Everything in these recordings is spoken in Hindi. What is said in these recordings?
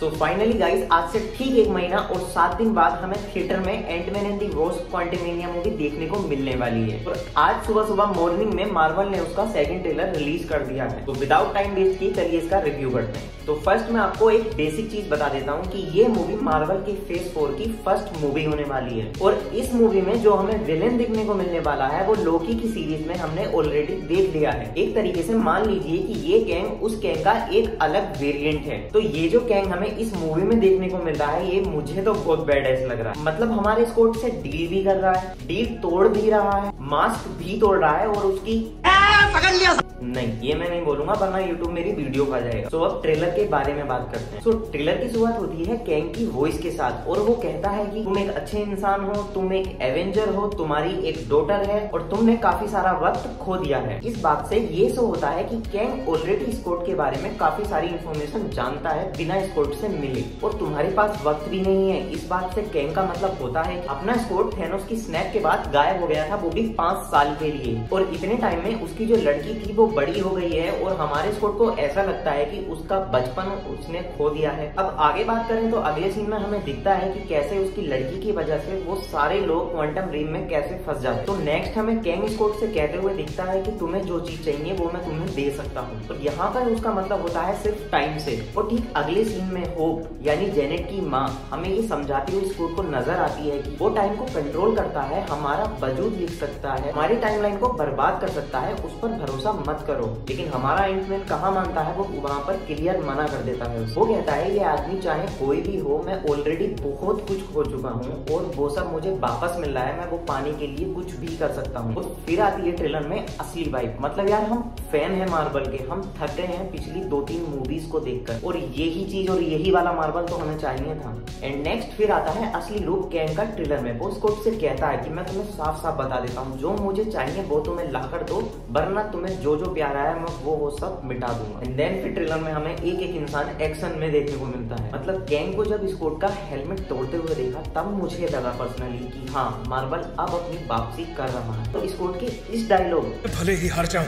तो फाइनली गाइस आज से ठीक एक महीना और सात दिन बाद हमें थिएटर में Antman and the Wasp Quantumania movie देखने को मिलने वाली है। और आज सुबह सुबह मॉर्निंग में मार्वल ने उसका सेकंड ट्रेलर रिलीज़ कर दिया है। तो विदाउट टाइम वेस्ट की चलिए इसका रिव्यू करते हैं। तो फ़र्स्ट मैं आपको एक बेसिक चीज़ बता देता हूँ कि ये मूवी मार्वल की फ़ेज़ फोर की फ़र्स्ट मूवी होने वाली है। और इस मूवी में जो हमें विलेन देखने को मिलने वाला है, वो लोकी की सीरीज़ में हमने ऑलरेडी देख लिया है। एक तरीके से मान लीजिए कि ये गैंग उस गैंग का एक अलग वेरिएंट है। तो ये जो गैंग हमें इस मूवी में देखने को मिल रहा है, ये मुझे तो बहुत बैड ऐसा लग रहा है। मतलब हमारे स्कोट से डील भी कर रहा है डील तोड़ भी रहा है मास्क भी तोड़ रहा है और उसकी पकड़ लिया। नहीं, ये मैं नहीं बोलूँगा वरना यूट्यूब मेरी वीडियो खा जाएगा। तो अब ट्रेलर के बारे में बात करते हैं। तो ट्रेलर की शुरुआत होती है कैंग की वॉइस के साथ, और वो कहता है कि तुम एक अच्छे इंसान हो, तुम एक एवेंजर हो, तुम्हारी एक डॉटर है, और तुमने काफ़ी सारा वक्त खो दिया है। इस बात से ये सो होता है की कैंग ऑलरेडी स्कोट के बारे में काफ़ी सारी इन्फॉर्मेशन जानता है, बिना स्कोट से मिले। और तुम्हारे पास वक्त भी नहीं है। इस बात से कैंग का मतलब होता है अपना स्कोट थेनोस की स्नैप के बाद गायब हो गया था, वो भी पाँच साल के लिए। और इतने टाइम में उसकी जो लड़की थी, वो बड़ी हो गई है और हमारे स्कोट को ऐसा लगता है कि उसका बचपन उसने खो दिया है। अब आगे बात करें तो अगले सीन में हमें दिखता है कि कैसे उसकी लड़की की वजह से वो सारे लोग क्वांटम रीम में कैसे फंस जाते तो नेक्स्ट हमें कैंग स्कोट से कहते हुए दिखता है कि तुम्हें जो चीज़ चाहिए वो मैं तुम्हें दे सकता हूँ। तो यहाँ पर उसका मतलब होता है सिर्फ़ टाइम से। और ठीक अगले सीन में होप यानी जेनेट की माँ, हमें ये समझाती हुई स्कोट को नज़र आती है कि वो टाइम को कंट्रोल करता है, हमारा वजूद लिख सकता है, हमारी टाइमलाइन को बर्बाद कर सकता है, उस पर भरोसा मत करो। लेकिन हमारा एंटमैन कहाँ मानता है, वो वहाँ पर क्लियर मना कर देता है वो कहता है, ये आदमी चाहे कोई भी हो, मैं ऑलरेडी बहुत कुछ खो चुका हूँ और वो सब मुझे वापस मिल रहा है, मैं वो पाने के लिए कुछ भी कर सकता हूँ। फिर आती है ट्रेलर में असली वाइब मतलब यार, हम फ़ैन है मार्बल के, हम थके हैं पिछली दो तीन मूवीज़ को देखकर। और यही चीज़ और यही वाला मार्बल तो हमें चाहिए था। एंड नेक्स्ट फिर आता है असली लुक कैंग का ट्रेलर में। वो स्कोप से कहता है कि मैं तुम्हें साफ़ साफ़ बता देता हूँ, जो मुझे चाहिए वो तुम्हें ला कर दो, वरना तुम्हें जो जो प्यार है मैं वो वो सब मिटा दूँगा। एंड देन फिर ट्रेलर में हमें एक एक इंसान एक्शन में देखने को मिलता है। मतलब गैंग को जब स्कोट का हेलमेट तोड़ते हुए देखा तब मुझे लगा पर्सनली की हाँ मार्बल अब अपनी वापसी कर रहा है। तो स्कोट के इस डायलॉग भले ही हार जाऊँ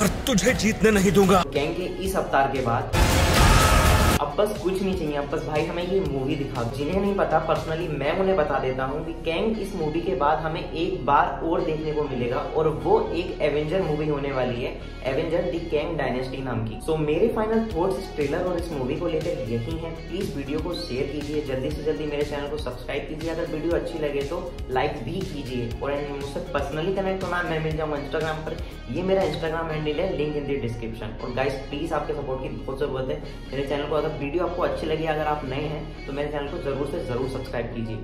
पर तुझे जीतने नहीं दूँगा। गैंग के इस अवतार के बाद बस कुछ नहीं चाहिए अब बस भाई हमें ये मूवी दिखा जिन्हें नहीं पता पर्सनली मैं उन्हें बता देता हूँ कि कैंग इस मूवी के बाद हमें एक बार और देखने को मिलेगा और वो एक एवेंजर मूवी होने वाली है एवेंजर दी कैंग डायनेस्टी नाम की। सो so, मेरे फाइनल थॉट्स इस ट्रेलर और इस मूवी को लेकर यही है। प्लीज़ वीडियो को शेयर कीजिए जल्दी से जल्दी मेरे चैनल को सब्सक्राइब कीजिए। अगर वीडियो अच्छी लगे तो लाइक भी कीजिए। और मुझसे पर्सनली कनेक्ट होना मैं मिल जाऊँगा इंस्टाग्राम पर। ये मेरा इंस्टाग्राम हैंडल है लिंक इन दी डिस्क्रिप्शन और गाइस प्लीज़ आपके सपोर्ट की बहुत ज़रूरत है। मेरे चैनल को अगर वीडियो आपको अच्छी लगी, अगर आप नए हैं तो मेरे चैनल को ज़रूर से ज़रूर सब्सक्राइब कीजिए।